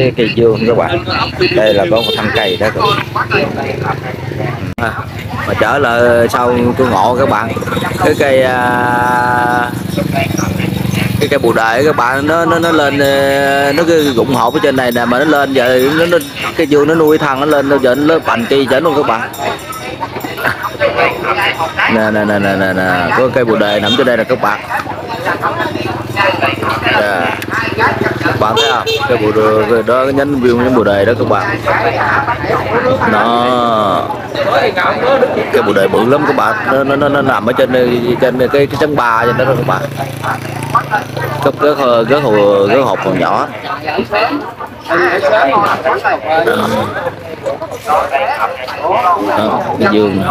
cái cây dương các bạn? Đây là có một thân cây đó các à, mà trở lại sau tôi ngộ các bạn. Cái cây à, cái cây bù đề các bạn nó nó nó lên à, nó cứ gụng hộp ở trên này nè mà nó lên giờ nó, nó cái dương nó nuôi thằng nó lên nó giờ nó bành chi trở luôn các bạn. Nè nè nè nè nè nè có cây bù đề nằm trên đây nè các bạn. Yeah bạn thấy không cái đồ rồi đó cái nhánh viên cái bộ đề đó các bạn nó cái bộ đề bự lắm các bạn nó nó nó, nó nằm ở trên trên cái cái chân ba trên đó các bạn cấp cái cái cái hồ cái hộp còn nhỏ đó. Đó, cái dương này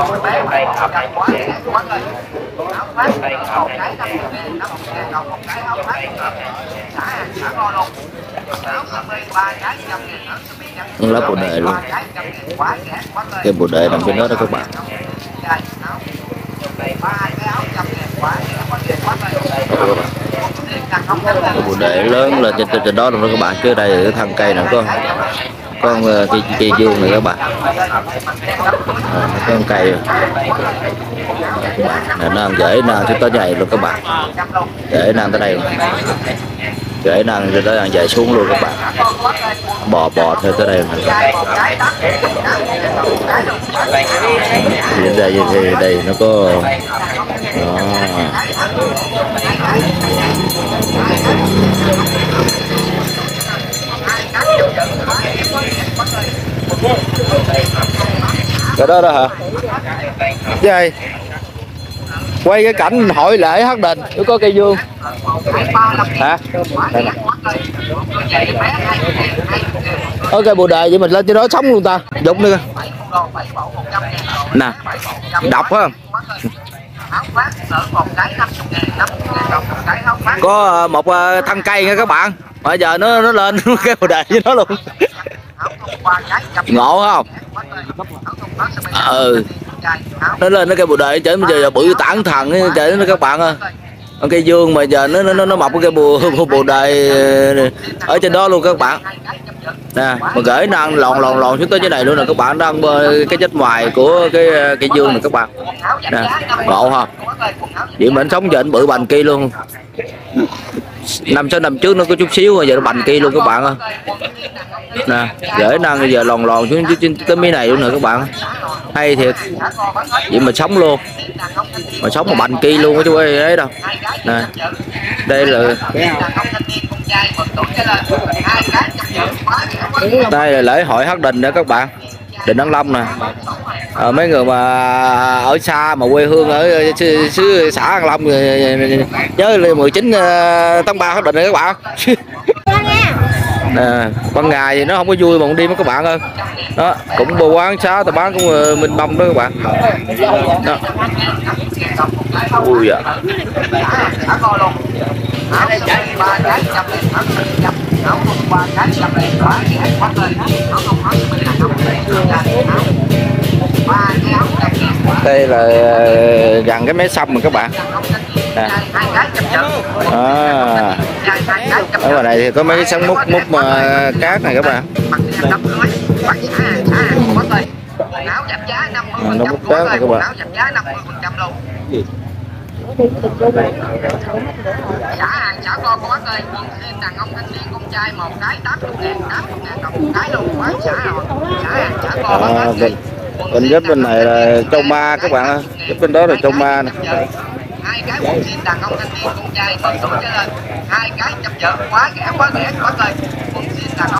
lá bồ đề luôn. Cái bồ đề nằm trên đó đó các bạn. Cái bồ đề lớn là trên, trên đó luôn đó các bạn. Chứ đây là cái thân cây này có con ờ, cây, cây dương này các bạn. À, con cây. Rồi. Nó ăn dễ nó ăn tới nhầy luôn các bạn. Dễ nó tới đây rồi dễ nó cho tới đang ăn xuống luôn các bạn. Bò bò theo tới đây luôn. ra như thế đây nó có đó. Cái đó đó hả? Vậy quay cái cảnh hội lễ hát đình. Nếu có cây dương hả? Đây nè. Ở cây bồ đề vậy mình lên trên đó sống luôn ta. Dục nữa. nè, đọc không? Có ờ, một ờ, thân cây nha các bạn. Bây giờ nó nó lên cái bồ đề với nó luôn. Ngộ không? Ừ nó lên nó cây bồ đề trời bây giờ bự tảng thần ấy, trời nó các bạn ơi. Cây dương mà giờ nó nó nó mọc cái cây bồ bồ đề ờ, ở trên đó luôn các bạn. Nè mà gửi nó ăn lòn lòn lòn xuống tới dưới này luôn nè các bạn đang cái chết ngoài của cái ờ, cây dương này các bạn. Nè ngộ ha vậy mà anh sống giờ anh bự bành kia luôn. Năm sáu năm trước nó có chút xíu rồi giờ nó bành kia luôn các bạn ơi nè dễ năng giờ lòn lòn xuống tới, tới, mấy này luôn nè các bạn. Hay thiệt. Vậy mà sống luôn. Mà sống mà bành kia luôn á chú ơi ấy đâu. Nè đây là đây là lễ hội hát đình đó các bạn. Đình đăng long nè. À, mấy người mà ở xa mà quê hương ở xứ, xã An Long nhớ là 19 ờ, tháng 3 hát định này các bạn. nè ban ngày thì nó không có vui mà đi với các bạn ơi. Đó, cũng bồ quán xá tao bán cũng ờ, mình minh bông đó các bạn. Đó. Ui dạ đây là ờ, gần cái máy xăm mà các bạn nè à. ở ngoài này thì có mấy cái sóng múc múc mà cát này các bạn. À, nó múc cát này các bạn. Xã hàng xã con của bác ơi quần xin đàn ông thanh niên con trai một cái 80 ngàn 80 ngàn đồng một cái luôn quán xã rồi xã hàng xã con bác ơi bên, bên bên này là châu ma các bạn ơi. Gấp bên đó là châu ma nè hai cái quần xin đàn ông thanh niên con trai từ tuổi trở lên. Hai cái chập chờn quá ghẻ quá rẻ, quá cười quần xin đàn ông.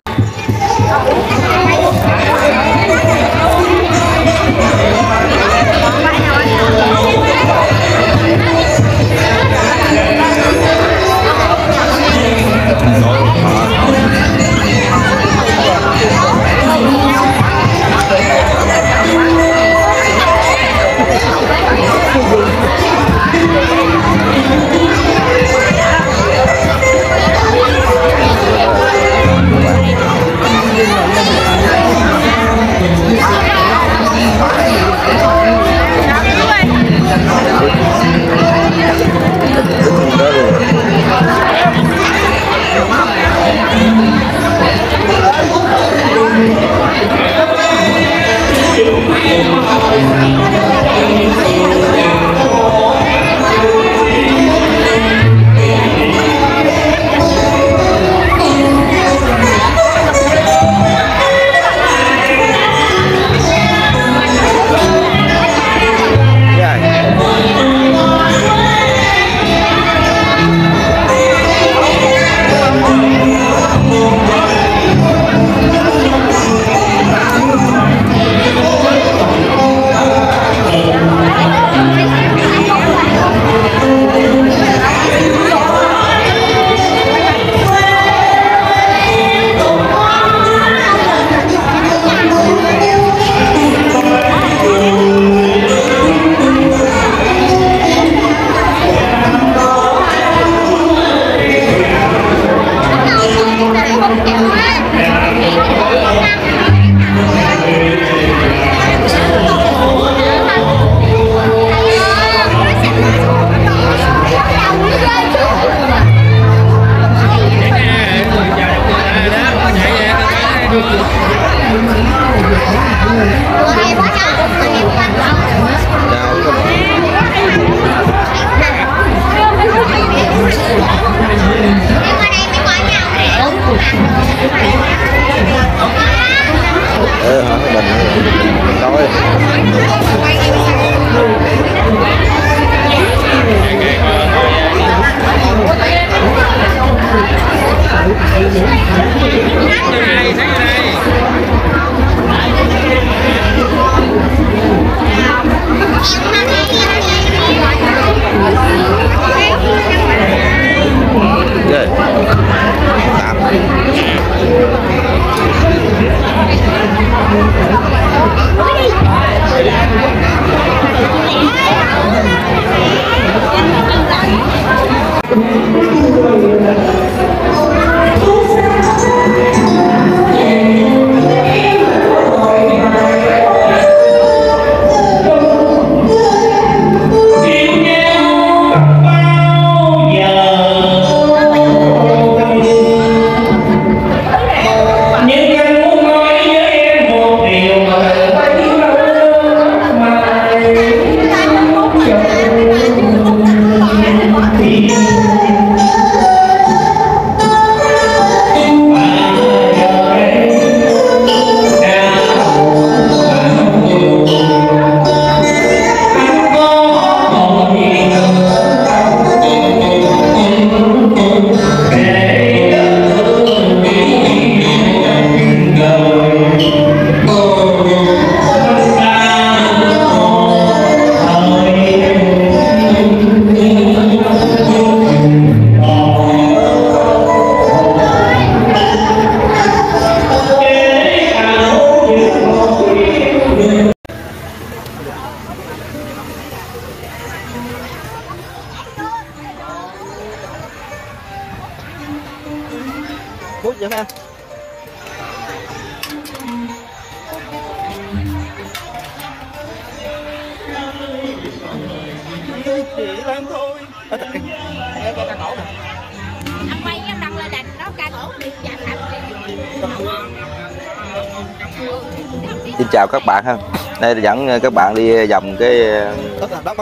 Đây dẫn các bạn đi vòng cái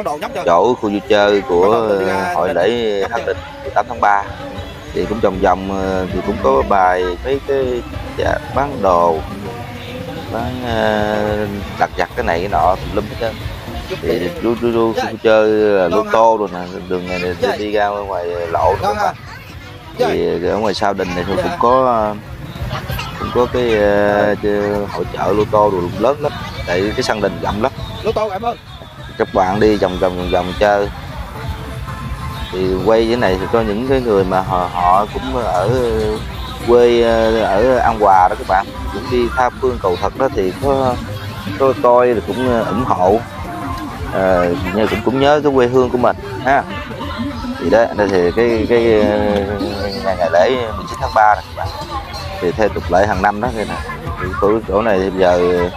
đầu nhắm cho chỗ khu vui chơi của hội lễ Hắc Định 8 tháng 3 thì cũng vòng vòng ờ, thì cũng có bài mấy cái dạ, bán đồ bán ờ, đặt giặt cái này cái nọ lum hết trơn. Thì ru khu vui chơi là lô tô rồi nè đường này đi, đi ra ngoài lộ Vâng các à. bạn thì ở ngoài sau đình này cũng có ờ, cũng có cái ờ, chợ- hội chợ lô tô đồ lớn lắm tại cái sân đình rộng lắm. Lô tô em ơi. Các bạn đi vòng vòng vòng vòng chơi. Thì quay cái này thì có những cái người mà họ, họ cũng ở quê ở An Hòa đó các bạn. Cũng đi tha phương cầu thật đó thì có có coi thì cũng ủng hộ. Ờ, như cũng cũng nhớ cái quê hương của mình ha. Thì đó đây thì cái cái ờ, ngày, ngày lễ 19 tháng 3 này các bạn. Thì theo tục lệ hàng năm đó đây nè thì chỗ, này thì bây giờ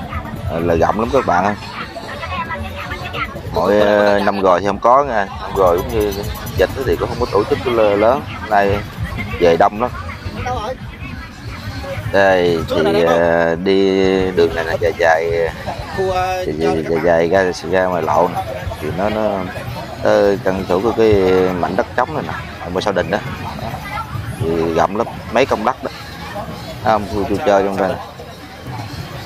là rộng lắm các bạn ơi. Mỗi ờ, năm rồi thì không có nha. Năm rồi cũng như dịch thì cũng không có tổ chức lớn. Nay về đông lắm. Đây thì ờ, đi đường này là dài dài ờ, dài dài, dài, dài ra ra ngoài lộ này. thì nó nó ờ, căn chỗ của cái mảnh đất trống này nè. Ở ngoài sau đình đó. Thì rộng lắm. Mấy công đất đó. Không vui chơi trong đây Ở đây là sao định có-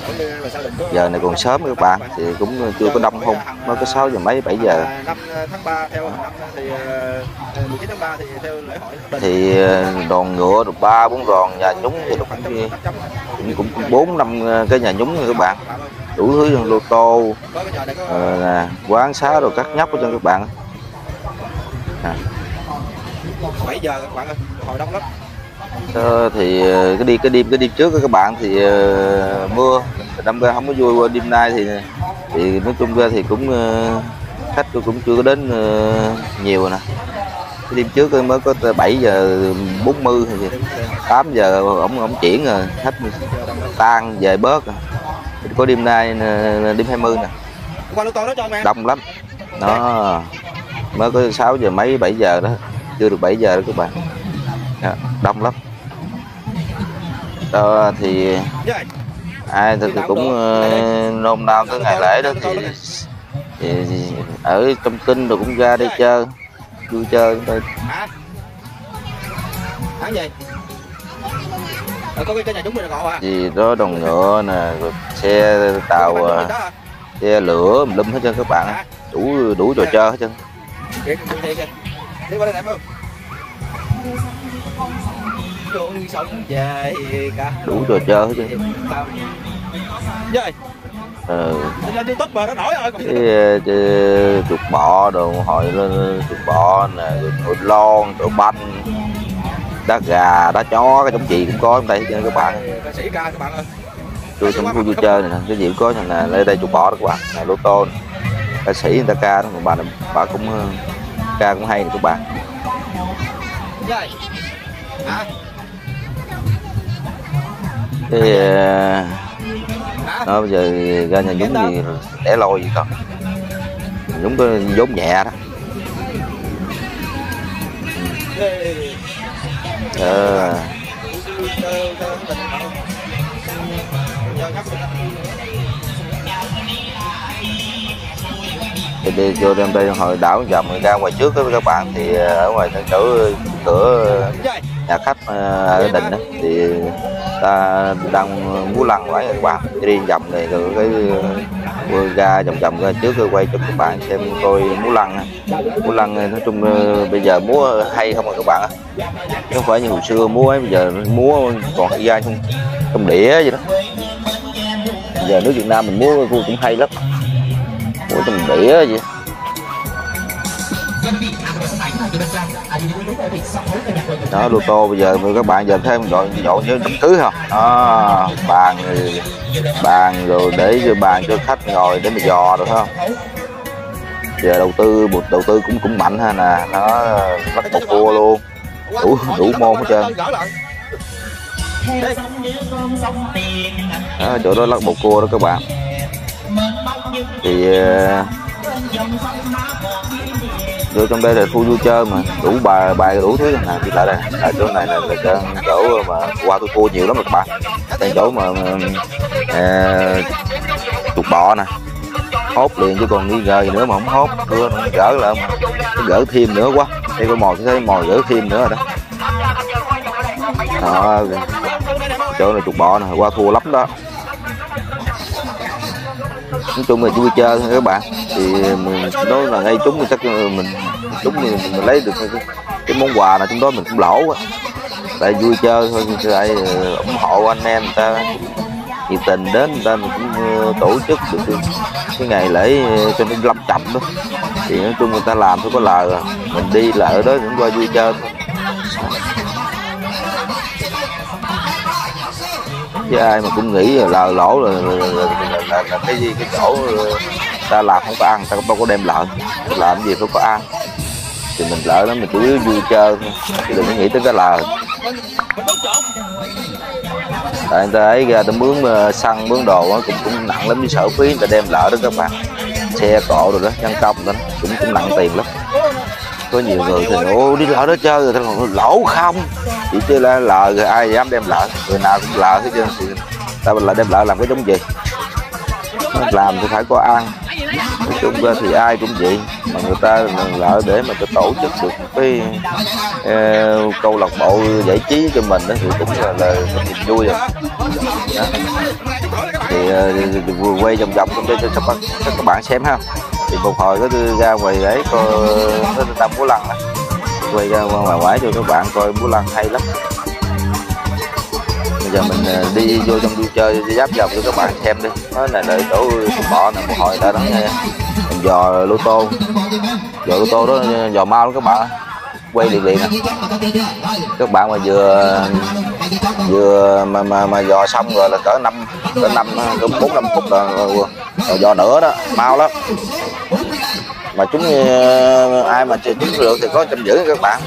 giờ này còn sớm các bạn thì cũng chưa có đông không. Mới có 6 giờ mấy 7 giờ. Thì ờ, 19 tháng 3 thì theo lễ hội Đình. thì ờ, đoàn ngựa được ba bốn đoàn nhà nhúng thì nó khoảng cũng cũng bốn năm ờ, cái nhà nhúng các bạn. Đủ thứ như lô tô à, quán xá rồi cắt nhóc cho các bạn. À. 7 giờ các bạn ơi hồi đông lắm. Ờ, thì ờ, cái đi cái đêm cái đêm trước các bạn thì ờ, mưa năm ra không có vui qua đêm nay thì thì nói chung ra thì cũng ờ, khách cũng chưa có đến ờ, nhiều nè. Cái đêm trước mới có 7 giờ 40 thì 8 giờ ổng ổng chuyển rồi khách tan về bớt rồi. có đêm nay đêm 20 nè. Đó đông lắm. Nó mới có 6 giờ mấy 7 giờ đó chưa được 7 giờ đó các bạn Dạ, đông lắm. Đó thì ai thì cũng ờ, nôn nao tới ngày lễ đó thì, thì, thì ở trong kinh rồi cũng ra đi chơi vui chơi chúng tôi gì? Có cái nhà chúng mình là gì đó đồng ngựa nè xe tàu ờ, xe lửa tùm lum hết trơn các bạn. Đủ đủ trò chơi hết trơn. Chuông sống dài cả đủ trò chơi hết trơn Rồi, ừ. lên youtube mà nó nổi rồi. Cái ờ, cái chuột bọ đồ hồi lên chuột bọ nè tụi lon tụi banh đá gà đá chó cái giống gì cũng có trong đây trơn các bạn ca sĩ ca các bạn ơi. Tôi trong khu vui chơi này nè cái gì cũng có nè lên đây chuột bọ đó các bạn này lô tô ca sĩ người ta ca đó bà bà cũng ờ, ca cũng hay nè các bạn. Rồi? Cái ờ, nó bây giờ ra nhà nhúng gì để lôi gì con nhúng có vốn nhẹ đó. Ờ, thì đi vô đem đây hồi đảo vòng ra ngoài trước đó các bạn thì ờ, ở ngoài chỗ cửa Rồi, nhà khách ờ, ở đình đó thì ta đang múa lăng lại qua đi vòng này rồi cái ờ, ra vòng vòng ra trước tôi quay cho các bạn xem coi múa lăng múa lăng ờ, nói chung ờ, bây giờ múa hay không rồi các bạn chứ không phải như hồi xưa múa ấy bây giờ múa còn ra trong trong đĩa vậy đó. Bây giờ nước Việt Nam mình múa cũng hay lắm. Múa trong đĩa vậy đó lô tô bây giờ các bạn giờ thêm gọi nhậu như đám cưới không đó bàn bàn rồi để cho bàn cho khách ngồi để mà dò được không? Giờ đầu tư một đầu tư cũng cũng mạnh ha nè. Nó bắt một cua luôn. Đủ đủ môn hết trơn. Đó, chỗ đó lắc một cua đó các bạn. Thì ờ, vô trong đây là khu vui chơi mà. Đủ bài bài đủ thứ nè. Đi lại đây. Ở chỗ này là, là chỗ, mà qua tôi cua nhiều lắm rồi các bạn. Đây chỗ mà, mà ờ, chuột bọ nè. Hốt liền chứ còn nghi ngờ gì nữa mà không hốt. Đưa gỡ lại mà nó gỡ thêm nữa quá. Đây con mồi thấy mồi gỡ thêm nữa rồi đó. Đó chỗ này chuột bọ nè. Qua thua lắm đó. Nói chung là vui chơi thôi các bạn thì mình nói là ngay chúng thì chắc ờ, mình chúng thì mình, mình lấy được cái, cái món quà là chúng đó mình cũng lỗ quá, tại vui chơi thôi lại ờ, ủng hộ anh em người ta. Nhiệt tình đến người ta mình cũng ờ, tổ chức được cái, cái ngày lễ cho nó lâm chậm đó. Thì nói chung người ta làm thôi có lời à. Mình đi là ở đó cũng qua vui chơi thôi. Chứ ai mà cũng nghĩ là lỗ là, là, là, là, là, là cái gì cái chỗ ta làm không có ăn, ta đâu có đem lợn làm gì không có ăn? Thì mình lỡ nó mình chủ yếu vui chơi thôi. Chứ đừng có nghĩ tới cái lời. Tại người ta ấy ra, ta mướn xăng ờ, mướn đồ cũng cũng nặng lắm với sở phí người ta đem lỡ đó các bạn. Xe, cộ rồi đó, nhân công đó cũng cũng nặng tiền lắm. Có nhiều người thì ô đi lỡ đó chơi rồi. Ta còn lỗ không. Chỉ chứ là, lỡ rồi, ai dám đem lỡ người nào cũng lỡ hết trơn, thì ta lại đem lỡ làm cái giống gì? Làm thì phải có ăn nói chung ra thì ai cũng vậy mà người ta lỡ để mà cái tổ chức được cái ờ, câu lạc bộ giải trí cho mình đó thì cũng là, là niềm vui rồi đó. thì ờ, vừa quay vòng vòng cho, các bạn cho các bạn xem ha. Thì một hồi có đưa ra ngoài đấy coi nó đang múa lăng á. Quay ra ngoài ngoài cho các bạn coi búa lăng hay lắm giờ mình à, đi vô trong vui chơi đi giáp vòng cho các bạn xem đi. Nó này là chỗ sụp bọ này một hồi đã đó nha mình dò lô tô. Dò lô tô đó dò mau lắm các bạn. Quay liền liền nè. Các bạn mà vừa vừa mà mà mà dò xong rồi là cỡ năm cỡ năm bốn năm phút là rồi, rồi dò nữa đó mau lắm mà chúng ờ, ai mà chưa trúng lượng thì có trăm rưỡi các bạn.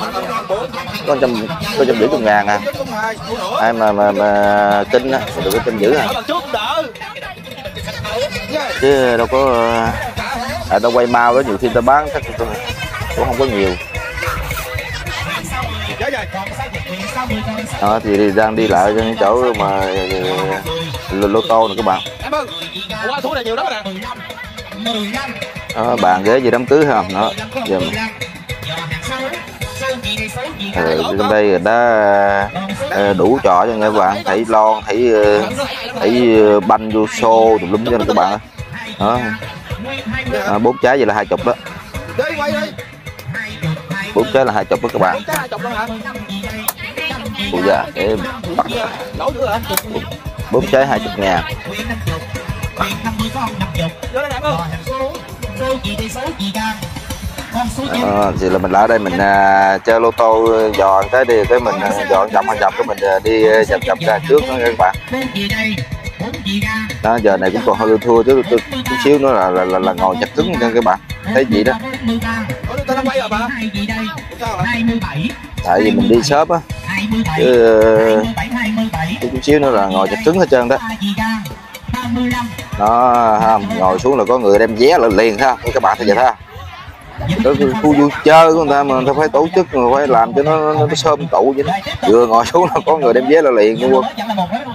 Có trăm có trăm rưỡi trăm ngàn à. Ai mà mà mà tin á thì được có trăm rưỡi à. Chứ đâu có ờ, à, đâu quay mau đó nhiều khi ta bán chắc cũng không có nhiều. Đó thì đang đi lại cho những chỗ mà lô, tô nè các bạn. Em ơi qua thú này nhiều lắm nè đó, bàn ghế gì đám cưới không? Đó giờ mình ừ, trong đây đã ờ, đủ trò cho nghe các bạn. Thấy lon thấy ờ, thấy ờ, banh vô xô tùm lum cho các bạn đó. À, bốn trái vậy là hai chục đó. Bốn trái là hai chục đó các bạn. Trái hai chục Ủa dạ để bắt. Bốn trái hai chục ngàn. À, thì là mình lại đây mình à, chơi lô tô ờ, dọn cái đi cái mình ờ, dọn dọc hàng dọc cái mình đi chậm dọc dọc ra trước đó các bạn. Đó giờ này cũng còn hơi thua chứ chút, chút xíu nữa là là, là, là ngồi chặt cứng nha các bạn. Thấy gì đó? Tại vì mình đi sớm á. Chứ chút xíu nữa là ngồi chặt cứng hết trơn đó đó không ngồi xuống là có người đem vé là liền ha. Các bạn thấy vậy ha. Đó, khu vui chơi của người ta mà người ta phải tổ chức mà phải làm cho nó nó, nó sơm tụ vậy đó. Vừa ngồi xuống là có người đem vé là liền luôn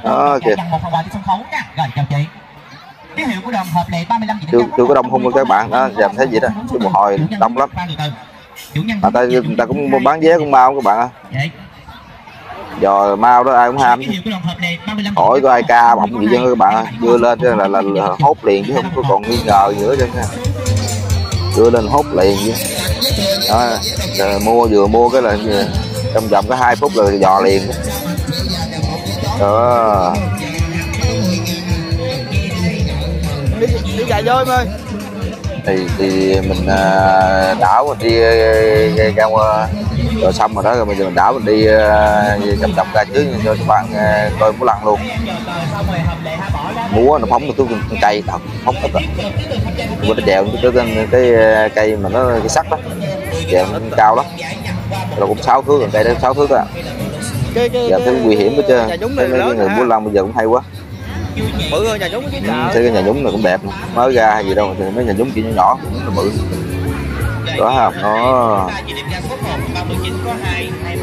đó kìa. Chưa chưa có đông không các bạn đó giờ thấy vậy đó. Chứ một hồi đông lắm. Mà ta người ta cũng bán vé cũng mau các bạn ơi giờ mau đó ai cũng ham. Hỏi có ai ca bọng gì chứ các bạn ơi đưa lên chứ là, là, là hốt liền chứ không có còn nghi ngờ gì nữa chứ. Đưa lên hốt liền chứ. Đó giờ mua vừa mua cái là trong vòng có hai phút là dò liền đó. Đi đi dài vô em ơi. Thì thì mình à, đảo mình đi ra qua rồi xong rồi đó rồi bây giờ mình đảo mình đi à, chậm chậm ra trước cho các bạn à, coi múa lăng luôn. Múa nó phóng được cái cây thật phóng thật rồi nó trèo cái, cái, cái à, cây mà nó cái sắt đó. Trèo nó cao lắm. Rồi cũng sáu thước còn cây đó sáu thước à giờ thấy nguy hiểm hết trơn. thấy cái người múa lăng bây giờ cũng hay quá. Bự hơn nhà nhúng cái ừ, thấy cái nhà nhúng này cũng đẹp mới ra hay gì đâu thì mấy nhà nhúng kia nhỏ nhỏ. Cũng là bự. Đó không nó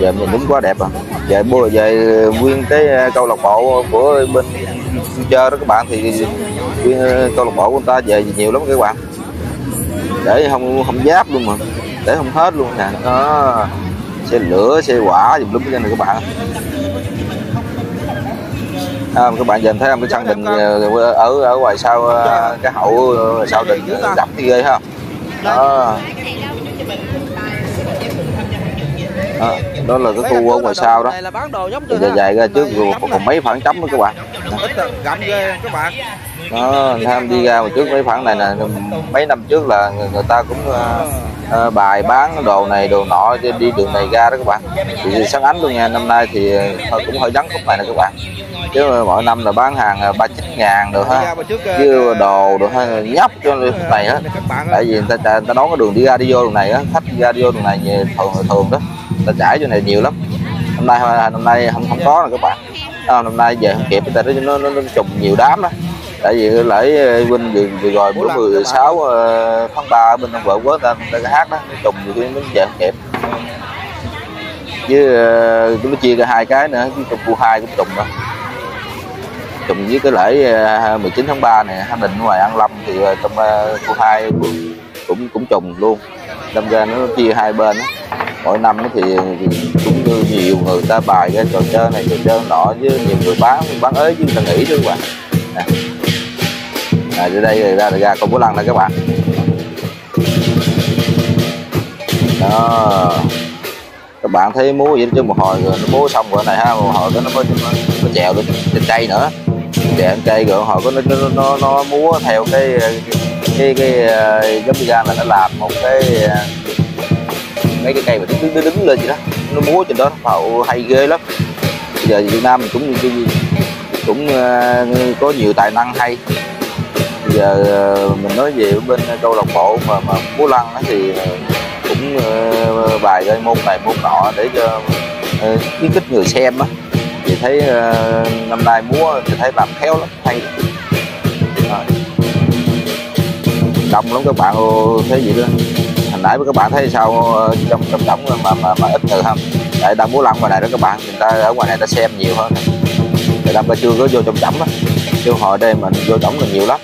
giờ mình đúng quá đẹp à. Về mua về nguyên cái ờ, câu lạc bộ của bên chơi đó các bạn thì nguyên ờ, câu lạc bộ của người ta về nhiều lắm các bạn. Để không không giáp luôn mà. Để không hết luôn nè. Đó. Xe lửa xe quả dùm lum cái này các bạn. À, các bạn nhìn thấy không? Cái sân đình ờ, ở ở ngoài sau cái hậu sau đình đập thì ghê ha. Đó đó, đó là cái khu ở ngoài sau đó. Dài dài ra trước rồi còn, mấy phản chấm nữa các bạn. Ít các bạn đó tham đi ra mà trước mấy phản này nè mấy năm trước là người, người ta cũng uh, bài bán đồ này đồ nọ đi đi đường này ra đó các bạn. Thì sáng ánh luôn nha năm nay thì hơi cũng hơi vắng khúc này nè các bạn. Chứ mỗi năm là bán hàng à, ba chín ngàn được ha. Chứ đồ được hay nhóc cho khúc này á. Tại vì người ta, người ta đón cái đường đi ra đi vô đường này á khách đi ra đi vô đường này thường thường đó ta trải chỗ này nhiều lắm. Năm nay năm nay không không có rồi các bạn. À, năm nay về không kịp người ta nó nó, nó, nó trùng nhiều đám đó. Tại vì cái lễ ờ, huynh vừa, vừa rồi bữa 16 ờ, tháng 3 bên ông vợ quốc ta, ta cái hát đó nó trùng nhiều nó về không kịp. Với ờ, nó chia ra hai cái nữa với trong khu hai cũng trùng đó. Trùng với cái lễ ờ, 19 tháng 3 này Thanh Định ngoài An Lâm thì ờ, trong ờ, khu hai cũng cũng cũng trùng luôn. Đâm ra nó chia hai bên đó mỗi năm thì thì cũng như nhiều người ta bài ra trò chơi này trò chơi nọ với nhiều người bán bán ế chứ người ta nghĩ chứ các bạn. Nè. À, từ đây rồi ra rồi ra con bố lăng này các bạn. Đó. Các bạn thấy múa vậy chứ một hồi rồi nó múa xong rồi này ha một hồi đó nó có nó, nó chèo lên trên cây nữa. Chèo lên cây rồi hồi có nó nó, nó, nó múa theo cái cái cái ờ, giống như ra là nó làm một cái ờ, mấy cái cây mà đứng đứng, đứng lên gì đó. Nó múa trên đó hậu hay ghê lắm. Bây giờ Việt Nam mình cũng cũng, cũng có nhiều tài năng hay. Bây giờ uh, mình nói về bên câu lạc bộ mà mà múa lăng thì ờ, cũng uh, bài gây môn này môn nọ để cho ờ, khuyến khích người xem á. Thì thấy năm nay múa thì thấy làm khéo lắm hay đông lắm các bạn ô, thấy gì đó nãy các bạn thấy sao ờ, trong trong đóng mà mà mà ít người không? Tại đang múa lăn ngoài này đó các bạn người ta ở ngoài này ta xem nhiều hơn người ta chưa có vô trong đóng á chứ hồi đây mình vô đóng là nhiều lắm.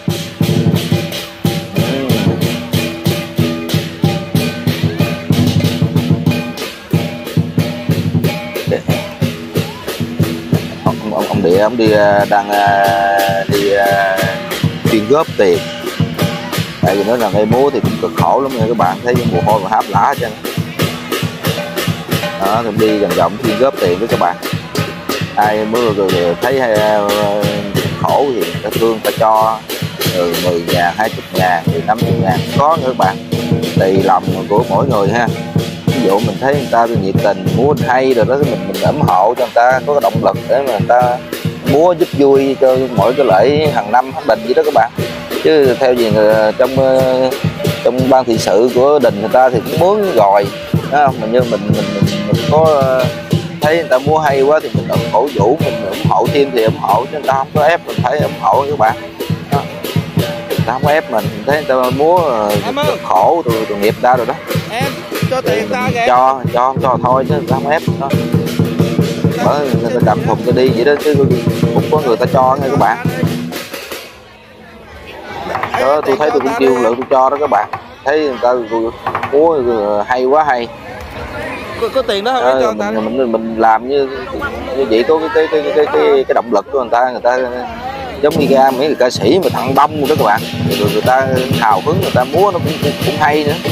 Ông, ông, ông địa ông đi ờ, đang ờ, đi chuyên góp tiền tại vì nói là ngay múa thì cũng cực khổ lắm nha các bạn. Thấy mồ hôi mà háp lã chứ đó thì đi vòng vòng chuyên góp tiền với các bạn. Ai mới rồi thấy hay, khổ thì ta thương ta cho. Từ 10 ngàn, 20 ngàn, từ 50 ngàn có nữa các bạn. Tùy lòng của mỗi người ha. Ví dụ mình thấy người ta nhiệt tình múa hay rồi đó thì mình mình ủng hộ cho người ta có cái động lực để mà người ta múa giúp vui cho mỗi cái lễ hàng năm hàng đình gì đó các bạn chứ theo gì người, trong ờ, trong ban thị sự của đình người ta thì cũng muốn rồi. Đó không? mà như mình mình, mình, mình có ờ, thấy người ta múa hay quá thì mình ủng cổ vũ mình ủng hộ thêm thì ủng hộ chứ người ta không có ép mình phải ủng hộ các bạn. Đó. người ta không có ép mình mình thấy người ta múa cực khổ từ từ nghiệp ta rồi đó. Em cho tiền ta mình kìa. Cho cho cho thôi chứ người ta không ép đó. Bởi người ta cầm thùng cho đi vậy đó chứ cũng có người ta cho nha các bạn đó tôi thấy tôi cũng kêu lượng tôi cho đó các bạn. Thấy người ta múa hay quá hay. Có, có tiền đó không cho ta mình, mình mình làm như như vậy có cái cái cái cái cái, cái động lực của người ta người ta giống như ra mấy người ca sĩ mà tặng bông đó các bạn. Rồi người ta hào hứng người ta múa nó cũng cũng, cũng hay nữa.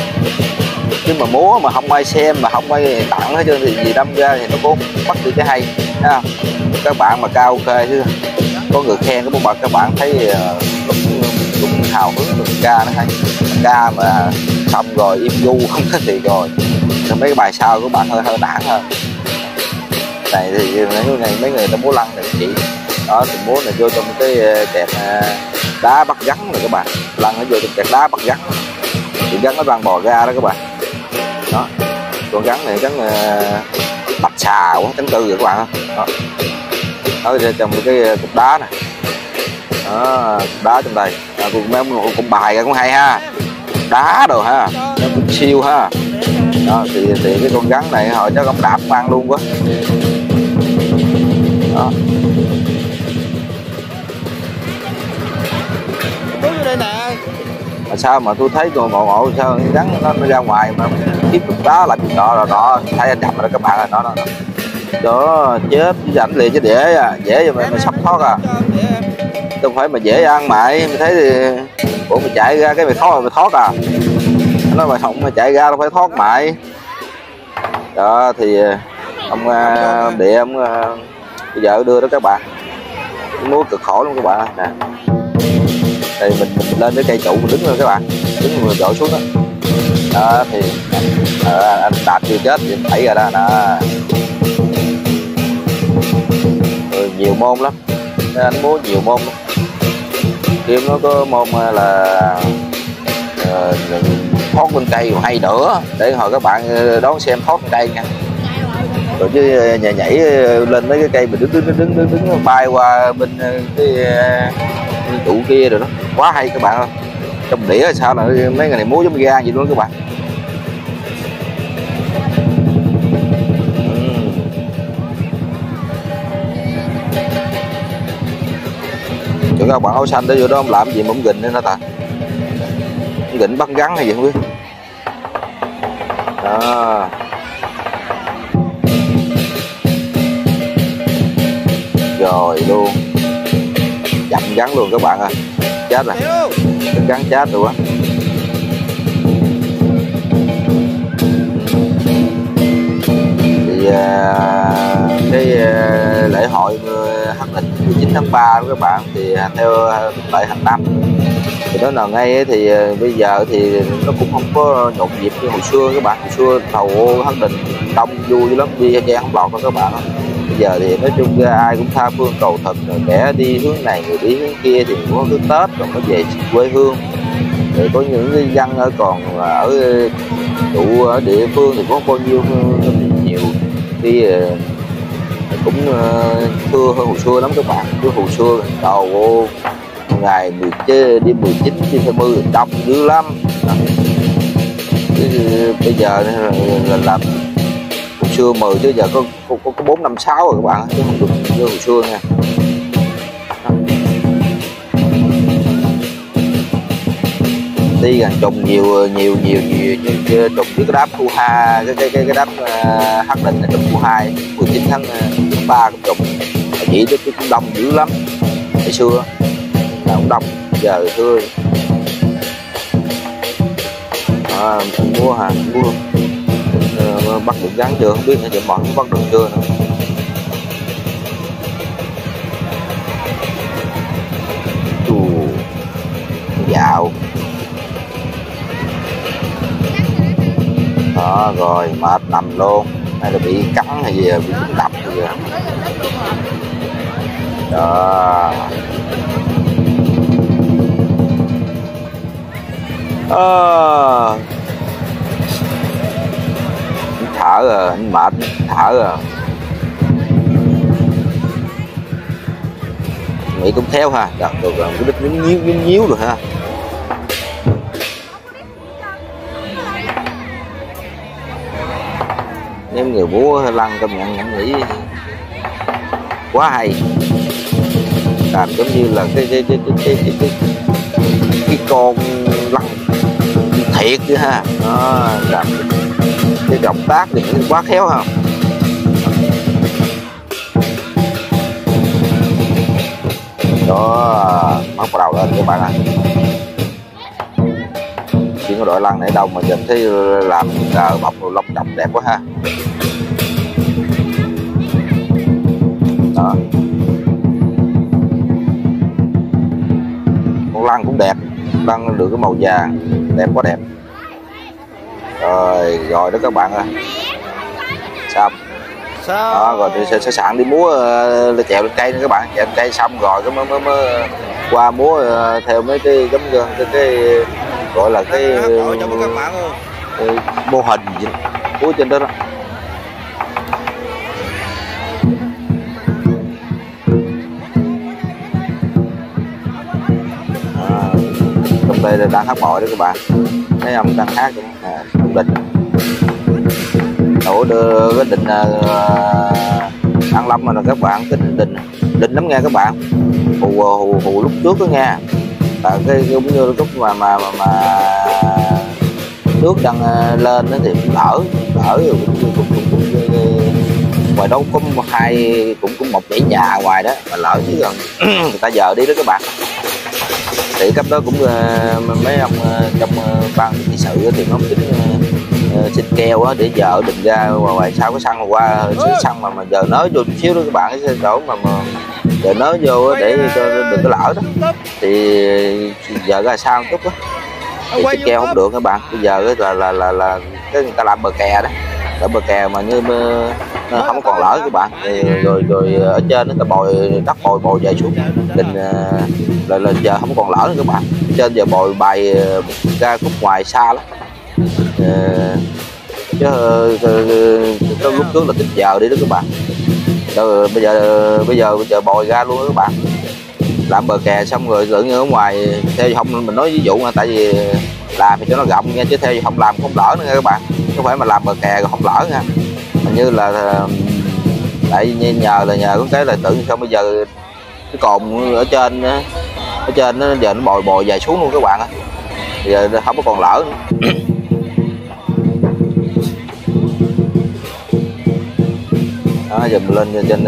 Chứ mà múa mà không ai xem mà không ai tặng hết trơn thì gì đâm ra thì nó cũng mất đi cái hay không? Các bạn mà cao ok chứ có người khen cái một các bạn thấy ờ, hào hứng được ca nó hay. Ca mà xong rồi im du không có thì rồi. Mấy cái bài sau của bạn hơi hơi nản hơn. Này thì mấy người mấy người ta múa lăn này chị. Đó, thì múa này vô trong cái ờ, kẹt ờ, đá bắt gắn rồi các bạn. Lăn nó vô trong kẹt đá bắt gắn. Thì gắn nó đang bò ra đó các bạn. Đó. Con gắn này, gắn ờ, bạch xà quá cánh tư rồi các bạn đó. Đó trong cái cục đá này. Đó, cục đá trong đây à, cũng mấy ông cũng bài cũng hay ha. Đá đồ ha. Cũng siêu ha. Đó thì thì cái con rắn này hồi chắc ông đạp ăn luôn quá. Đó. Mà sao mà tôi thấy ngộ ngộ ngộ sao rắn nó, nó ra ngoài mà kiếm cục đá làm gì đó rồi đó thấy anh chậm rồi các bạn ơi đó đó đó đó chết với rảnh liền chứ dễ à dễ cho mày mày sắp thoát à cho không phải mà dễ ăn mày mày thấy thì ủa mày chạy ra cái mày thoát rồi mày thoát à? Nó mày không mày chạy ra đâu phải thoát mày đó thì ờ, ông ờ, ông địa ông ờ, bây giờ đưa đó các bạn. Mua cực khổ luôn các bạn nè. Đây mình, mình lên cái cây trụ mình đứng lên các bạn. Đứng rồi dội xuống đó. Đó thì à, anh đạt chưa chết thì thấy ra đó đó. Rồi, nhiều môn lắm. Nên anh muốn nhiều môn lắm kiếm nó có môn là thoát bên cây còn hay nữa để hồi các bạn ờ, đón xem thoát bên cây nha. Rồi chứ ờ, nhảy nhảy ờ, lên mấy cái cây mình đứng đứng đứng đứng đứng, đứng bay qua bên cái trụ kia rồi đó. Quá hay các bạn ơi. Trong đĩa sao là mấy ngày này múa giống ga vậy luôn các bạn. Chỗ các bạn áo xanh đó vô đó ông làm gì mà ông gình nữa ta? Gình bắt gắn hay gì không biết. Đó. Rồi luôn. Chậm gắn luôn các bạn ơi. Chết rồi. Gắn chết rồi quá thì à, cái à, lễ hội ờ, Hắc Lịch 19 tháng 3 đó các bạn thì à, theo à, tại hàng năm thì nó là ngay thì à, bây giờ thì nó cũng không có nhộn nhịp như hồi xưa các bạn. Hồi xưa tàu ô Định đông vui lắm, đi ra không lọt đâu các bạn bây giờ thì nói chung ra ai cũng tha phương cầu thật, rồi kẻ đi hướng này, người đi hướng kia thì có cái Tết, rồi nó về quê hương. Thì có những cái dân ở còn ở trụ ở địa phương thì có bao nhiêu ờ, nhiều khi xưa hơn hồi xưa lắm các bạn. Chứ hồi xưa đầu ô ngày 19 đi 19 đi 20 đông dữ lắm. Bây giờ là, làm hồi xưa 10 chứ giờ có có, có, có 4 5 6 rồi các bạn chứ không được như hồi xưa nha. Đi gần trồng nhiều nhiều nhiều nhiều như, trồng cái đám khu hai cái cái cái, cái đám uh, hắc định là trồng khu hai 19 tháng uh, ba cũng trồng chỉ nó cũng đông dữ lắm. Ngày xưa là cũng đông giờ thưa. À, mua hàng mua à, bắt được gắn chưa? Không biết nữa giờ bọn bắt được chưa nữa dạo. Đó rồi mệt nằm luôn. Hay là bị cắn hay gì bị đập đó. Ờ. À. Anh thở rồi anh mệt thở rồi nghĩ cũng theo ha. Đặt được rồi, cái đít nhíu nhíu nhíu nhíu rồi ha. Nếu người búa lăn trong nhận ngẫm nghĩ quá hay. Làm giống như là cái cái cái cái cái cái, cái, cái con lăn. Thiệt chứ ha. Đó, làm cái động tác thì quá khéo không? đó bắt đầu lên các bạn ạ. Chỉ có đội lăn này đâu mà nhìn thấy làm à, bọc rồi lông trọng đẹp quá ha. Lăn cũng đẹp lăn được cái màu vàng đẹp quá đẹp. Rồi rồi đó các bạn ơi. Xong. Sao đó rồi thì sẽ, sẽ sẵn đi múa uh, trèo lên cây nữa các bạn. Trèo lên cây xong rồi cái mới mới, mới qua múa uh, theo mấy cái giống như cái, cái gọi là cái, cái mô hình gì múa trên đó đó trong đây là đang hát bội đó các bạn. Thấy ông đang hát cũng à, ông định đổ đưa cái định à, à, ăn lâm mà là các bạn cái định định lắm nghe các bạn. Hù à, hù, hù lúc trước đó nghe, và cái giống như lúc mà mà mà, mà nước đang lên nó thì cũng lỡ lỡ rồi cũng cũng cũng, cũng, cũng, cũng ngoài đâu có hai cũng cũng một dãy nhà ngoài đó mà lỡ chứ gần người ta giờ đi đó các bạn thì cấp đó cũng uh, mấy ông uh, trong uh, ban kỹ sự thì nó tính uh, xin keo á để giờ định ra. Ngoài sau cái xăng qua? Xứ xăng mà mà giờ nới vô chút xíu đó các bạn cái chỗ mà, mà giờ nới vô để cho đừng có lỡ đó. Thì giờ ra sao chút á. Thì xin keo không được các bạn. Bây giờ là là là là cái người ta làm bờ kè đó. Ở bờ kè mà như nó không còn lỡ các bạn. Thì rồi rồi ở trên nó bồi đất bồi bồi về xuống. Định uh, là, là giờ không còn lỡ nữa các bạn. Trên giờ bồi bài uh, ra khúc ngoài xa lắm. Chứ uh, lúc trước là tính giờ đi đó các bạn. Rồi bây giờ bây giờ bây giờ bồi ra luôn đó các bạn. Làm bờ kè xong rồi lượng ở ngoài theo không mình nói ví dụ tại vì làm thì cho nó rộng nha chứ theo không làm không lỡ nữa nha các bạn. Không phải mà làm bờ kè rồi không lỡ nha như là tại nhờ là nhờ cái là tự sao bây giờ cái cồn ở trên ở trên nó giờ nó bồi bồi dài xuống luôn các bạn ạ. Giờ không có còn lỡ nữa. đó mình lên trên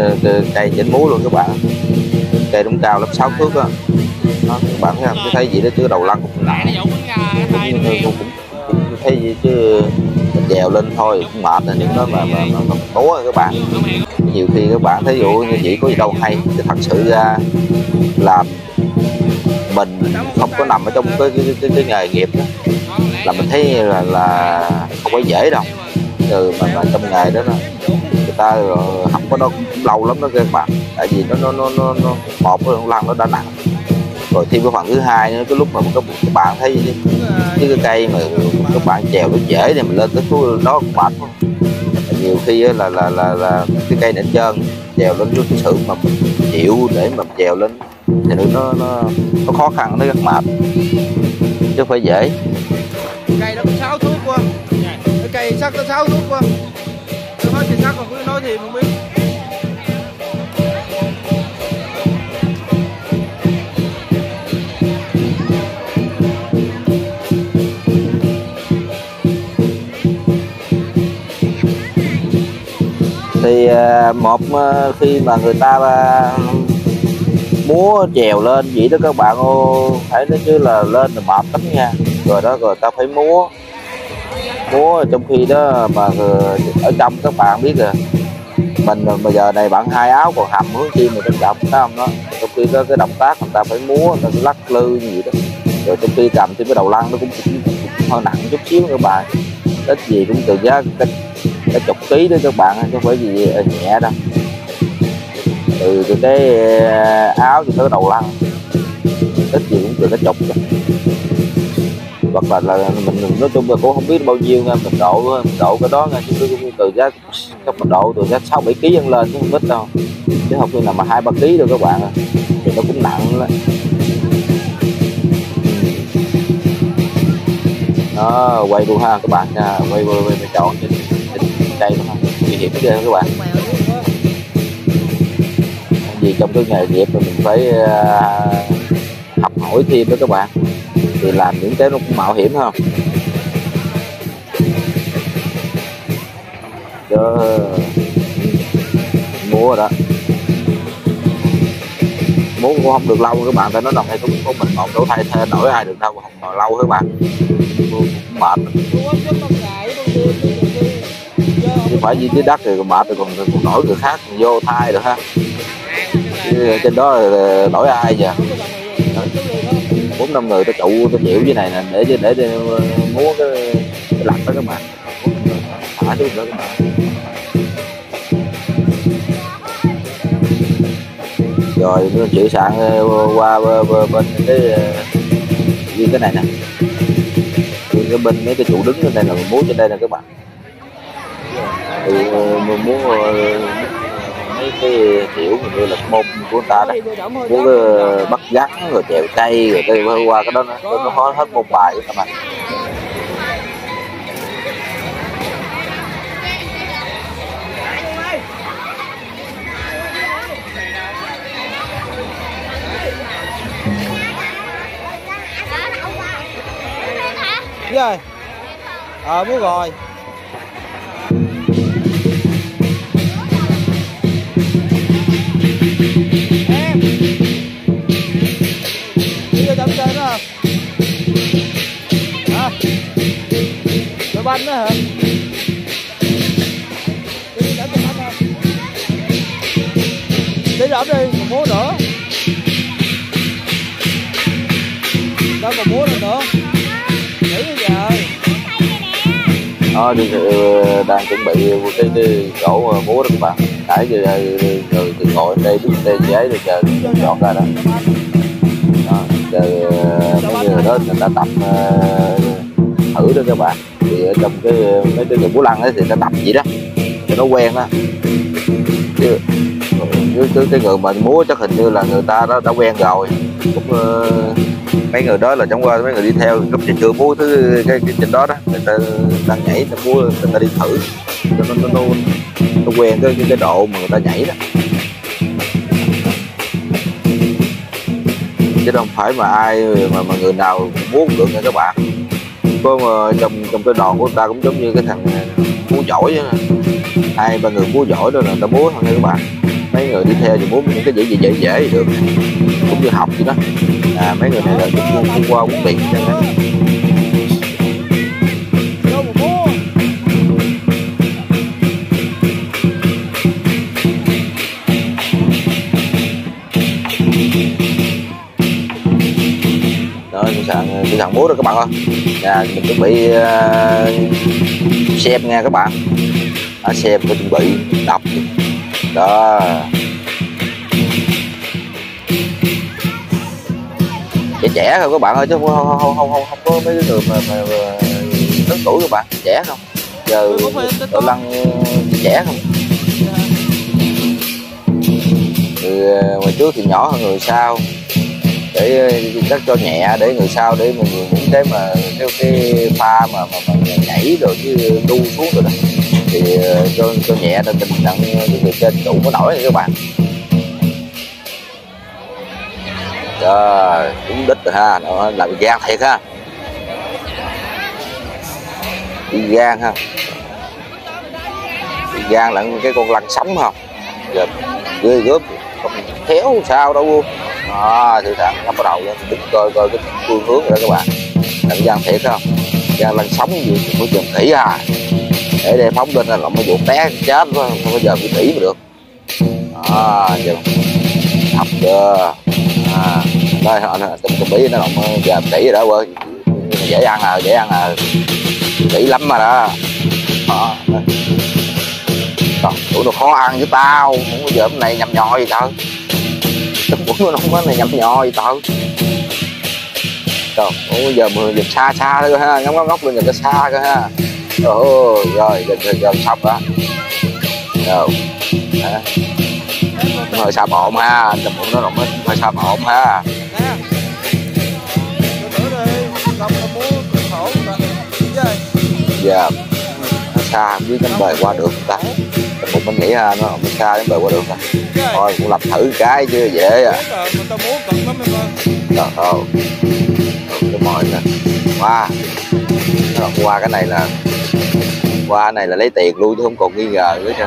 cây trên múa luôn các bạn cây đúng cao lắm 6 thước á. Đó, các bạn thấy thấy gì đó chứ đầu lăn cũng nặng cũng, cũng, cũng thấy gì chứ trèo lên thôi cũng mệt là những đó mà mà, nó, mà tố các bạn. Nhiều khi các bạn thấy dụ như vậy có gì đâu hay thì thật sự ra làm mình không có nằm ở trong cái cái, cái, cái nghề nghiệp đó. Là mình thấy là là không có dễ đâu. Từ mà, mà trong nghề đó, đó người ta học có nó cũng lâu lắm đó các bạn. Tại vì nó nó nó nó, nó một cái lăn nó đã nặng rồi thêm cái phần thứ hai nữa cái lúc mà các, bạn thấy cái, cái cây mà các bạn trèo nó dễ thì mình lên tới chỗ đó cũng mệt nhiều khi là là là là cái cây này trơn trèo lên cái sự mà mình chịu để mà trèo lên thì nó nó nó khó khăn nó rất mệt chứ không phải dễ. Cây nó có 6 thước quá. Cái cây sắt nó sáu thước quá. Nói thì sắc còn cứ nói thì không biết. Thì à, một à, khi mà người ta à, múa trèo lên vậy đó các bạn ô phải nói chứ là lên là mệt lắm nha. Rồi đó rồi ta phải múa. Múa trong khi đó mà ờ, ở trong các bạn biết rồi. Mình ờ, bây giờ này bạn hai áo còn hầm hướng chi mà trong trọng phải không đó? Trong khi đó cái động tác người ta phải múa người ta lắc lư như vậy đó. Rồi trong khi cầm thì cái đầu lăn nó cũng, cũng, cũng hơi nặng chút xíu các bạn. Ít gì cũng từ giá cả chục ký đó các bạn chứ không phải gì ờ, nhẹ đâu. Từ từ cái ờ, áo cho tới đầu lăn ít gì cũng từ cái chục rồi hoặc là, là mình nói chung là cũng không biết bao nhiêu nha mình độ mình độ cái đó nha chứ cũng từ giá các mình độ từ giá sáu bảy ký dâng lên chứ không ít đâu. Chứ không như là mà hai ba ký đâu các bạn thì nó cũng nặng đó. đó quay luôn ha các bạn nha quay quay quay, quay chọn đây trên không? Nguy hiểm ghê các bạn. Vì trong cái nghề nghiệp thì mình phải uh, học hỏi thêm đó các bạn thì làm những cái nó cũng mạo hiểm không đó mua đó. Muốn cũng không được lâu các bạn tại nó đồng hay cũng có mình một đâu thay thế đổi ai được đâu không mà lâu các bạn. Mệt chứ phải gì dưới đất thì còn mệt rồi còn, còn đổi người khác vô thai được ha. Chứ trên đó là ai nhỉ bốn năm người ta trụ ta chịu dưới này nè để để, để ờ, múa cái, cái lặt đó các bạn. Thả xuống đó các bạn. Rồi nó chịu sạn ờ, qua bên cái ờ, như cái này nè. Cái bên mấy cái trụ đứng lên đây là múa trên đây nè các bạn thì múa mấy cái kiểu như là môn của ta đó. Muốn cái bắt gắn rồi chèo cây rồi cái qua cái đó nó, nó hết hết môn bài các bạn. Rồi ờ muốn rồi đội banh đó hả? Đi đánh banh đi đỡ đi còn múa nữa. Đâu còn múa nữa? Nữa nghỉ bây giờ đó thì ờ, đang chuẩn bị cái, cái chỗ múa đó các bạn. Nãy giờ người thì ngồi đây đứng đây giấy rồi chờ dọn ra đó, mấy người đó người ta tập uh, thử đó các bạn ở trong cái mấy cái người múa lăng ấy thì nó tập vậy đó. Cho nó quen đó chứ cái, cái, cái người mà múa chắc hình như là người ta đã, đã quen rồi. Cũng uh, mấy người đó là trong qua mấy người đi theo lúc trình chưa múa thứ cái, cái trình đó đó người ta đang nhảy người ta múa người ta đi thử. Cho nó nó, nó, nó quen cái, cái cái độ mà người ta nhảy đó. Chứ không phải mà ai mà mà người nào muốn được nha các bạn. Có mà trong trong cái đoàn của người ta cũng giống như cái thằng à, búa giỏi á hai ba người búa giỏi đó là ta búa thôi nha các bạn. Mấy người đi theo thì muốn những cái dễ dễ dễ dễ thì được. Cũng như học vậy đó. À mấy người này là cũng qua cũng tiện cho nên cái sàn múa đó các bạn ơi. Nhà mình chuẩn bị uh, xem nha các bạn. À, xem có chuẩn bị đọc. Đó. Trẻ trẻ không các bạn ơi chứ không không không không, không, không có mấy người mà, mà, mà lớn tuổi các bạn. Trẻ không? Giờ đội lăng trẻ không? Người ngoài trước thì nhỏ hơn người sau để ờ, chắc cho nhẹ để người sau để mình những cái mà theo cái pha mà mà, mà nhảy rồi chứ đu xuống rồi đó. Thì ờ, cho cho nhẹ nên tình trạng ờ, cái người trên trụ có nổi các bạn. Rồi đúng đích rồi ha đó, là gan thiệt ha. Đi gan ha. Đi gan là cái con lăn sống không giờ ghê gớm. Không khéo sao đâu. luôn đó, thì sản nó bắt đầu tính coi coi cái phương hướng rồi đó các bạn. Làm gian thiệt không? Ra lên sống gì thì phải thủy kỹ à. Để đây phóng lên là lộng cái vụ té chết quá, không bao giờ bị kỹ mà được. Đó, giờ học chưa? À đây họ tụi tụi bí nó lộng giờ kỹ rồi đó, quên. Dễ ăn à dễ ăn à. Kỹ lắm mà đó. Đó tụi nó khó ăn với tao. Không bao giờ hôm nay nhầm nhò gì đâu tao muốn luôn không có này nhập nhò gì tao. Trời, bây giờ mưa dịch xa xa thôi ha ngắm ngắm góc lên nhìn xa cơ ha. Trời ơi rồi giờ, giờ, giờ xong đó rồi hơi xa bộn ha chụp bụng nó rộng hơi xa bộn ha. Nè tôi giờ nó xa không biết đến bờ qua được không ta? Bụng mình nghĩ ha nó không xa đến bờ qua được ta thôi cũng làm thử cái chứ dễ à rồi trời ơi. Cái mỏi nè qua. Nó qua cái này là qua cái này là lấy tiền luôn chứ không còn nghi ngờ nữa chứ.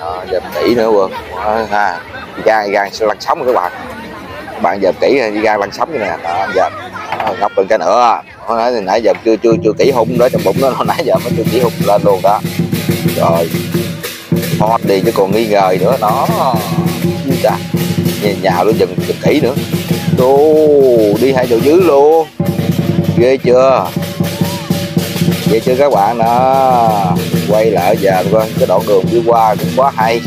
Đó, dòm kỹ nữa quên đó, ha. Gan gan lăn rồi các bạn các bạn dòm kỹ gan lăn sống như nè đó dòm đó, ngóc lên cái nữa hồi nãy nãy giờ chưa chưa chưa kỹ hung đó trong bụng nó hồi nãy giờ mới chưa kỹ hung lên luôn đó. Rồi hot đi chứ còn nghi ngờ nữa. Nó như ta nhà nhào luôn dần dần kỹ nữa. Đô, đi hai đầu dưới luôn. Ghê chưa? Vậy chưa các bạn? Đó. Quay lại giờ coi cái đoạn đường đi qua cũng quá hay.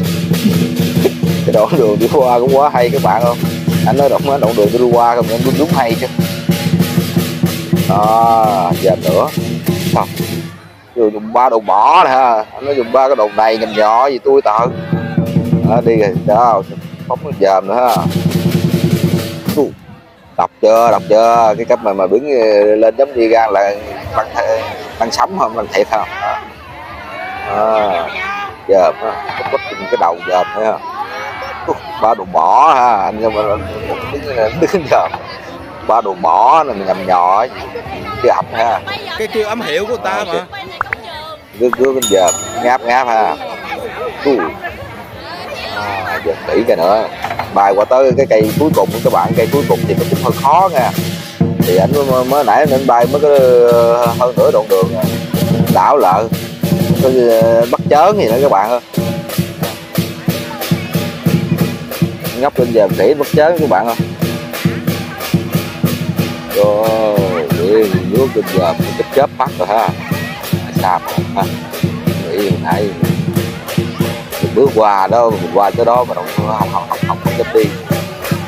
Cái đoạn đường đi qua cũng quá hay các bạn không anh nói đoạn đoạn đường đi qua không? Đúng đúng hay chứ đó giờ nữa. Xong rồi dùng ba đầu bỏ nè ha. Anh nói dùng ba cái đầu này nhầm nhỏ gì tôi tợ đó, đi rồi đó phóng nó dòm nữa ha. Đọc chưa đọc chưa? Cái cách mà mà đứng ờ, lên giống đi gan là bằng bằng sống không bằng thiệt không? Đó. À, dòm ha. Có có cái đầu dòm thấy không ba đồ bỏ ha. Anh nhưng mà đứng đứng dòm ba đồ bỏ này nhầm nhỏ cái ập ha. Cái kêu ấm hiệu của ta mà. Cứ cứ bên giờ ngáp ngáp ha. Ù. à, giờ kỹ cái nữa. Bài qua tới cái cây cuối cùng các bạn cây cuối cùng thì nó cũng hơi khó nha. Thì anh mới, mới nãy anh bay mới có ờ, hơn nửa đoạn đường à. đảo lợ. Ờ, bắt chớn gì nữa các bạn ơi. Ngóc lên giờ kỹ bắt chớn các bạn không rồi nước lên giờ mình chớp chớp mắt rồi ha. Xa ha? Nghĩ hồi nãy mình bước qua đó mình qua tới đó mà đồng không không không không, không dám đi.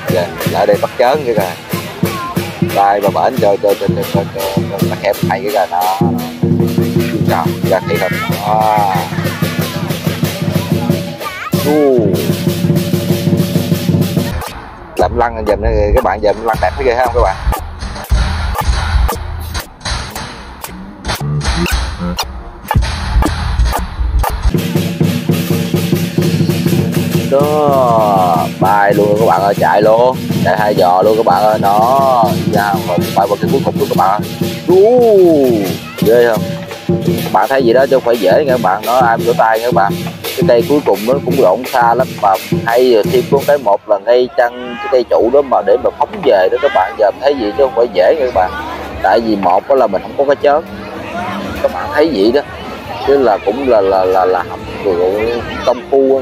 Giờ lại đây bắt chớn cái rồi đây bà bển cho cho cho cho cho cho, cho nó hẹp hay cái rồi nó chào ra thị không đó. U làm lăn dùm các bạn dùm lăn đẹp thấy ghê không các bạn? Đó. Bay luôn các bạn ơi chạy luôn. Chạy hai giò luôn các bạn ơi nó ra một bay vào cái cuối cùng luôn các bạn ơi. Ú, ghê không? Bạn thấy gì đó chứ không phải dễ nha các bạn nó ai rửa tay nha các bạn. Cái cây cuối cùng nó cũng rộng xa lắm mà hay rồi thêm có cái một là ngay chân cái cây trụ đó mà để mà phóng về đó các bạn. Giờ thấy gì chứ không phải dễ nha các bạn. Tại vì một đó là mình không có cái chớn. Các bạn thấy vậy đó. Chứ là cũng là là là là học công phu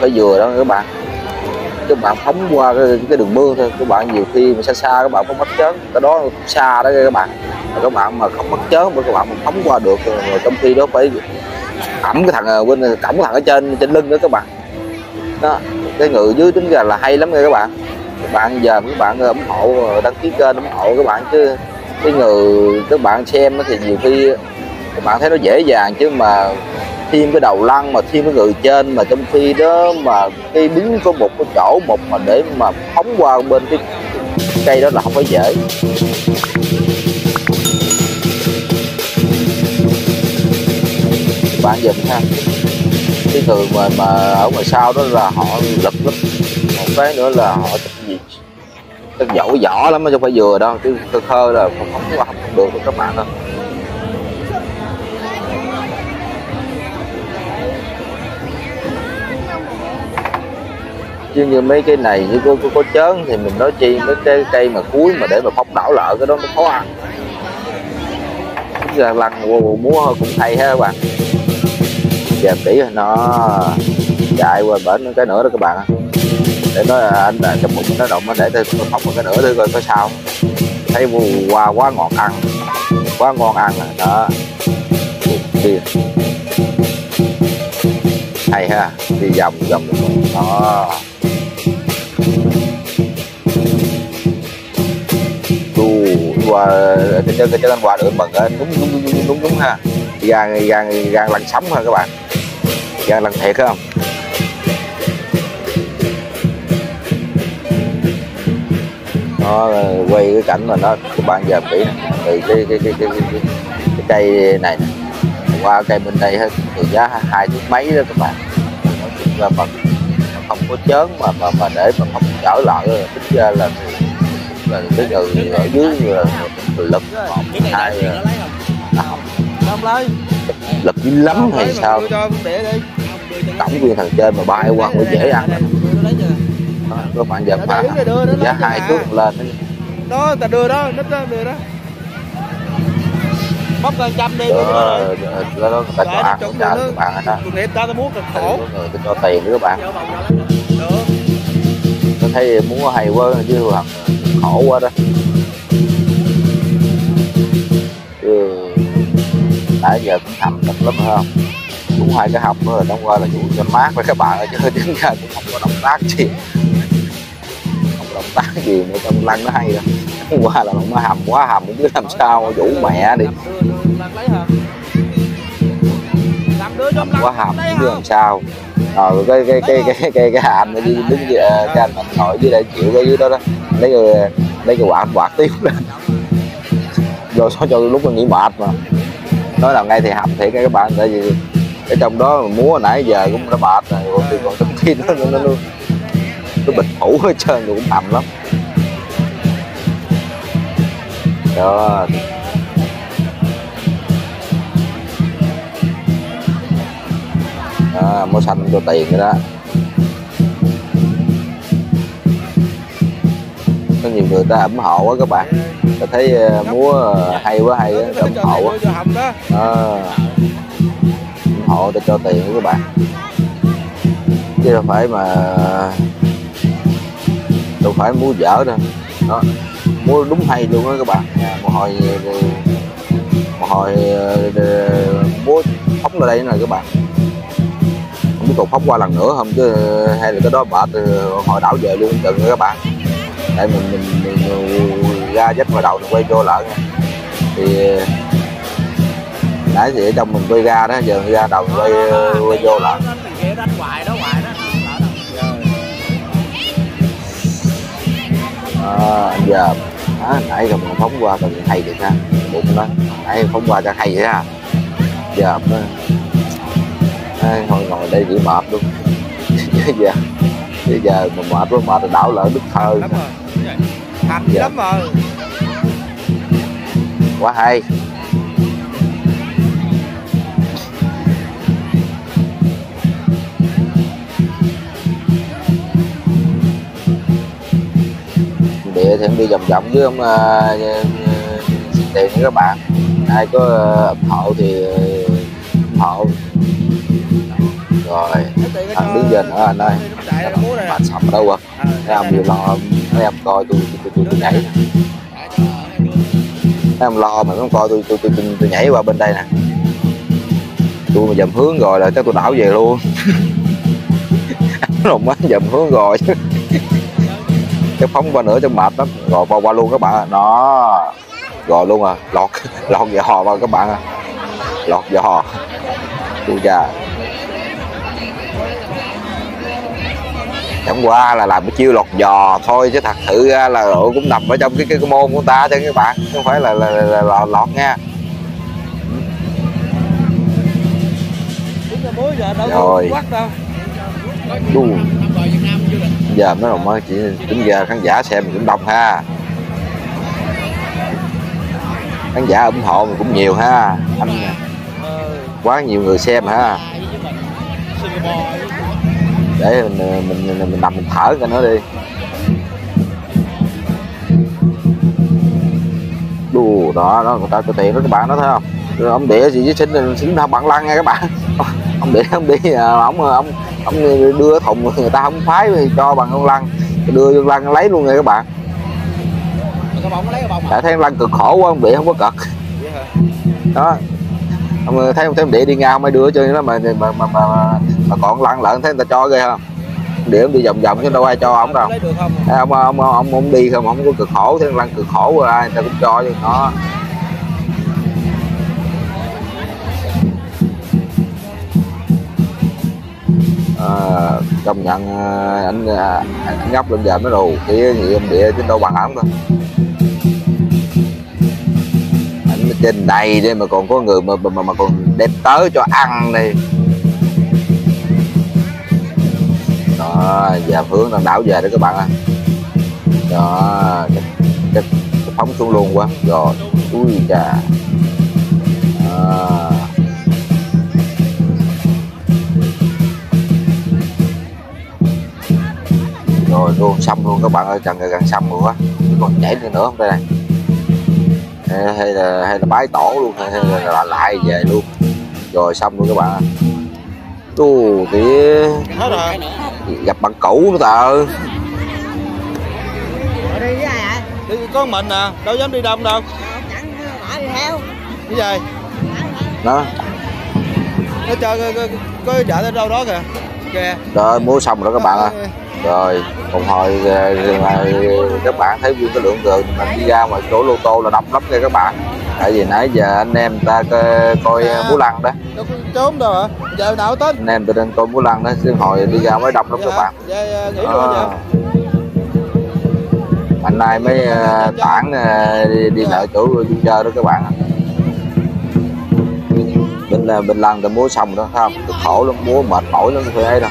phải vừa đó các bạn. Các bạn phóng qua cái, cái đường mương thôi. Các bạn nhiều khi mà xa xa các bạn không mất chớn. Cái đó xa đó các bạn. Mà các bạn mà không mất chớn mà các bạn mà phóng qua được rồi trong khi đó phải ẩm cái thằng à, quên cẩm cổng cái thằng ở trên trên lưng đó các bạn. Đó cái ngự dưới tính ra là hay lắm nha các bạn. Các bạn giờ các bạn ủng hộ đăng ký kênh ủng hộ các bạn chứ cái người các bạn xem thì nhiều khi các bạn thấy nó dễ dàng chứ mà thêm cái đầu lăn mà thêm cái người trên mà trong khi đó mà cái đứng có một cái chỗ một mà để mà phóng qua bên cái cây đó là không phải dễ. Bạn dừng ha cái thường mà mà ở ngoài sau đó là họ lực lắm một cái nữa là họ gì? Giỏi võ lắm chứ không phải vừa đâu chứ cơ khơ là không không, không, không được các bạn đâu. Chứ như mấy cái này như có, có, có chớn thì mình nói chi mấy cái cây mà cuối mà để mà phóng đảo lợ cái đó nó khó ăn. Giờ lần múa cũng hay ha các bạn. Giờ kỹ rồi nó chạy qua bển cái nữa đó các bạn để nói anh là trong bụng nó động nó để tôi phóng một cái nữa thôi coi có sao thấy qua quá ngọt ăn quá ngon ăn rồi đó hay ha. Đi vòng vòng. Đó. Đu qua cái trên cái chân qua được mừng đúng đúng đúng đúng đúng ha. Gan gan gan lăn sống ha các bạn. Gan lăn thiệt không? Nó quay cái cảnh mà nó các bạn giờ kỹ từ cái cái cái cái, cái, cái, cây này này qua cây bên đây hết thì giá hai thứ mấy đó các bạn nói chung là mà không có chớn mà mà mà để mà không chở lại tính ra là là cái người ở dưới là lực một hai à, lực dữ lắm hay sao tổng viên thằng trên mà bay qua mới dễ ăn nó các bạn giờ mà giá hai thước lên Đó ta đưa đó đó đưa đó Bóc ra trăm đi. Đưa đó, nó đó, đó người ta cho ăn cho các bạn đó. Tôi nghĩ ta ta muốn cực khổ. người ta cho tiền nữa các bạn. Tôi thấy muốn hay quá chứ hoặc khổ quá đó. Chứ nãy giờ cũng thầm thật lắm phải không? Cũng hai cái học nữa là đóng qua là vụ cho mát với các bạn chứ đến ra cũng không có động tác gì. Không động tác gì nữa trong lăn nó hay hôm qua là nó hầm quá hầm không biết làm sao vũ mẹ đi lấy hả? Làm đứa cho quá hầm không biết làm sao? Rồi cái cái cái cái cái cái hàm nó đi đứng dưới, cái anh mình ngồi dưới đây chịu cái dưới đó đó. Lấy cái lấy cái quạt quạt tiếp lên rồi sao cho lúc mình nghỉ mệt mà. Nói là ngay thì hầm thiệt các bạn tại vì cái trong đó múa nãy giờ cũng đã mệt rồi còn thì còn trong khi nó nó nó, nó, nó bịch phủ hết trơn rồi cũng hầm lắm. Đó đó, mua xanh cho tiền rồi đó có nhiều người ta ủng hộ quá các bạn. Ta thấy ờ, múa hay quá hay á ủng hộ quá. À, ủng hộ để cho tiền của các bạn. Chứ đâu phải mà đâu phải mua dở đâu. Đó mua đúng hay luôn á các bạn. À, một hồi một hồi múa phóng ra đây nè các bạn biết còn phóng qua lần nữa không? Chứ hay là cái đó mệt thì hồi đảo về luôn chừng các bạn. Tại mình mình, mình, mình ra dắt vào đầu mình quay vô lại thì nãy thì ở trong mình quay ra đó giờ ra đầu mình quay quay vô lại. à, giờ à, nãy rồi mình phóng qua cần hay được ha bụng đó nãy phóng qua cho hay vậy ha. Giờ à, thôi ngồi đây chỉ mệt luôn. Chứ giờ chứ giờ mà mệt quá mệt rồi đảo lỡ đức thơ lắm rồi Dạ. lắm rồi. Quá hay. Địa thì em đi vòng vòng với ông uh, tiền các bạn. Ai có ủng hộ thì ủng hộ rồi. Anh đứng trên nữa anh ơi. Bạn sập đâu rồi thấy ông vừa lo mấy em coi tôi tôi tôi, tôi nhảy. Mấy em lo mà không coi tôi tôi tôi, tôi, nhảy qua bên đây nè. Tôi mà dầm hướng rồi là chắc tôi đảo về luôn. Rồi mới dầm hướng rồi. Chứ cái phóng qua nữa cho mệt lắm rồi qua, qua luôn các bạn. Ạ. nó rồi luôn à. Lọt lọt giò vào các bạn à. Lọt giò tôi già chẳng qua là làm cái chiêu lọt giò thôi chứ thật sự ra là độ cũng nằm ở trong cái cái, cái môn của ta chứ các bạn. Không phải là là, là, là lọt, lọt nha. Rồi. Đu. giờ mới đồng chỉ tính giờ khán giả xem cũng đông ha. Khán giả ủng hộ mình cũng nhiều ha. Anh ờ, quá nhiều người xem ha để mình mình mình, mình nằm mình thở cho nó đi. Đù đó đó người ta cho tiền đó các bạn đó thấy không? Rồi ông địa gì với sinh sinh không bằng lăng nha các bạn. Ông địa ông đi à, ông ông ông đưa thùng người ta không phái thì cho bằng con lăng. Đưa con lăng lấy luôn nha các bạn. À tại thấy lăng cực khổ quá ông địa không có cật đó. Ông thấy thấy ông địa đi ngang mới đưa cho nó mà mà mà, mà, mà còn lăn lợn thấy người ta cho ghê không? Để ông đi vòng vòng chứ đâu ai cho ông đâu. Ông, ông, ông, ông, đi không ông có cực khổ thế lăn cực khổ rồi ai người ta cũng cho chứ nó à, công nhận à, anh à, anh ngóc lên giờ mới đồ kia gì ông địa chứ đâu bằng ổng đâu. Anh trên đầy đây mà còn có người mà mà, mà còn đem tới cho ăn đây đó giờ hướng đang đảo về đó các bạn ơi đó cái, cái, cái phóng xuống luôn quá. Rồi ui chà. Đó. rồi luôn xong luôn các bạn ơi gần gần xong luôn quá còn nhảy đi nữa không đây này. Hay, hay là hay là bái tổ luôn hay, hay là lại lại về luôn. Rồi xong luôn các bạn ơi hết rồi. gặp bạn cũ nữa tờ. Đi có mình à? Đâu dám đi đông đâu. Cái gì? Đó. Nó chơi có, chợ tới đâu đó kìa. Kìa. Rồi mua xong rồi các bạn ơi rồi một hồi ờ, các bạn thấy nguyên cái lượng người mình đi ra ngoài chỗ lô tô là đông lắm nha các bạn tại vì nãy giờ anh em ta coi, coi múa lăng đó. Trốn đâu hả? Giờ nào tới anh em ta đang coi múa lăng đó chứ hồi đi ra mới đông lắm các bạn. về nghỉ luôn Đó. vậy anh nay mới ờ, tản ờ, đi, đi lại chỗ vui chơi đó các bạn bên là bên lăng ta múa xong đó không? Khổ lắm múa mệt mỏi lắm phải ấy đâu